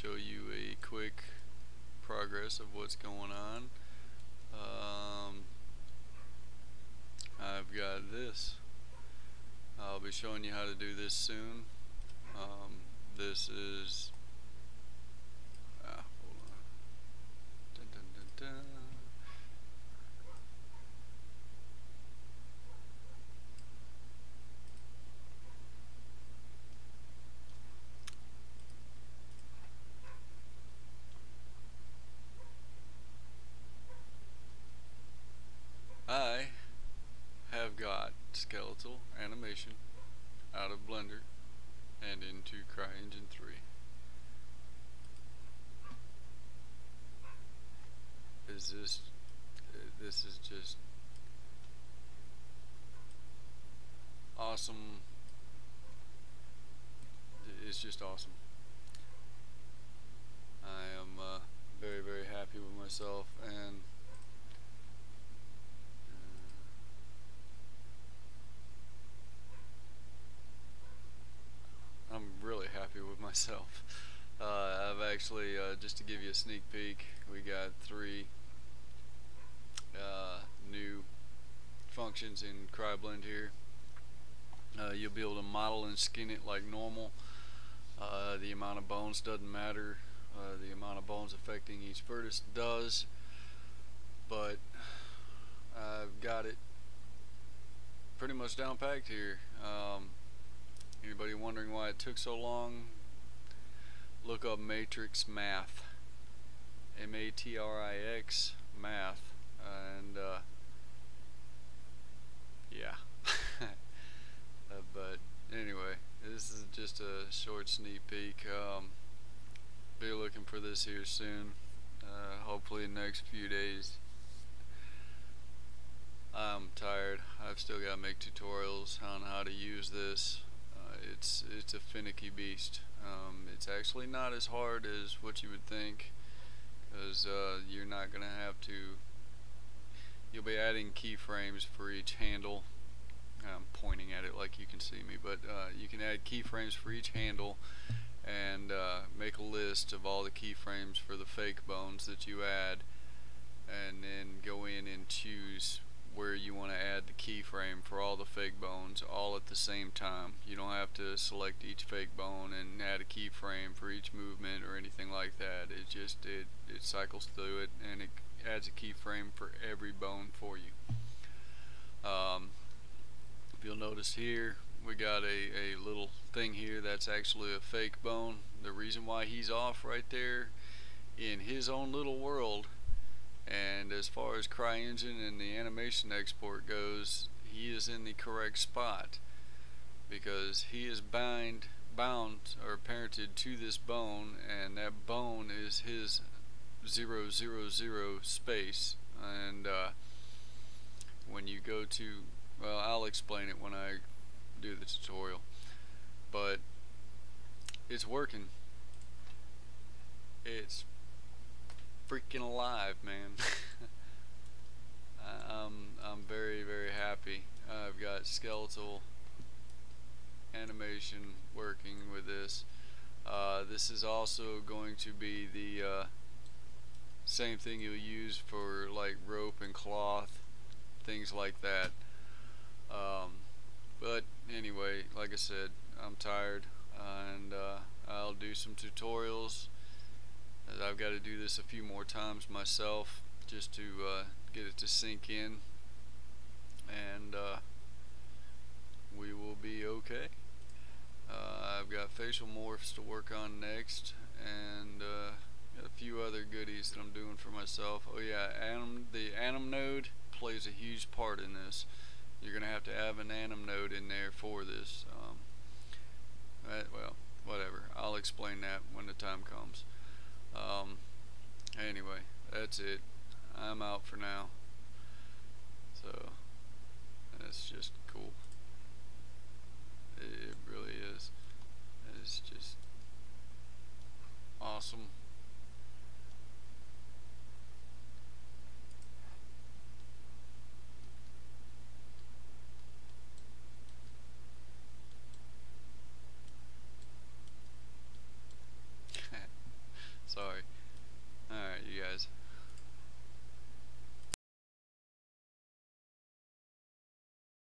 show you a quick progress of what's going on. Um, I've got this. I'll be showing you how to do this soon. Um, this is... Ah, hold on. Dun, dun, dun, skeletal animation out of Blender and into CryEngine 3. Is this uh, this is just awesome it's just awesome I am uh, very very happy with myself and uh, I'm really happy with myself. Uh, I've actually, uh, just to give you a sneak peek, we got three uh, new functions in CryBlend here. Uh, you'll be able to model and skin it like normal. Uh, the amount of bones doesn't matter. Uh, the amount of bones affecting each vertex does. But I've got it pretty much down packed here. Um, anybody wondering why it took so long? Look up Matrix Math. M-A-T-R-I-X Math. And uh, yeah. uh, but anyway, this is just a short sneak peek. Um, be looking for this here soon. Uh, hopefully next few days. I'm tired. I've still got to make tutorials on how to use this. It's it's a finicky beast. Um, it's actually not as hard as what you would think, because uh, you're not gonna have to. You'll be adding keyframes for each handle. I'm pointing at it like you can see me, but uh, you can add keyframes for each handle and uh, make a list of all the keyframes for the fake bones that you add and then go in and choose where you want to add the keyframe for all the fake bones all at the same time. You don't have to select each fake bone and add a keyframe for each movement or anything like that. It just it, it cycles through it and it adds a keyframe for every bone for you. Um, if you'll notice here we got a, a little thing here that's actually a fake bone. The reason why he's off right there in his own little world and as far as CryEngine and the animation export goes he is in the correct spot because he is bind bound or parented to this bone and that bone is his zero zero zero space. And uh, when you go to well I'll explain it when I do the tutorial but it's working. It's freaking alive, man. I'm I'm very very happy. I've got skeletal animation working with this. Uh, this is also going to be the uh, same thing you'll use for like rope and cloth, things like that. Um, but anyway, like I said, I'm tired and uh, I'll do some tutorials I've got to do this a few more times myself just to uh, get it to sink in and uh, we will be okay. Uh, I've got facial morphs to work on next and uh, a few other goodies that I'm doing for myself. Oh yeah, anim, the anim node plays a huge part in this. You're going to have to have an anim node in there for this. Um, well, whatever. I'll explain that when the time comes. Um, anyway, that's it. I'm out for now. So, that's just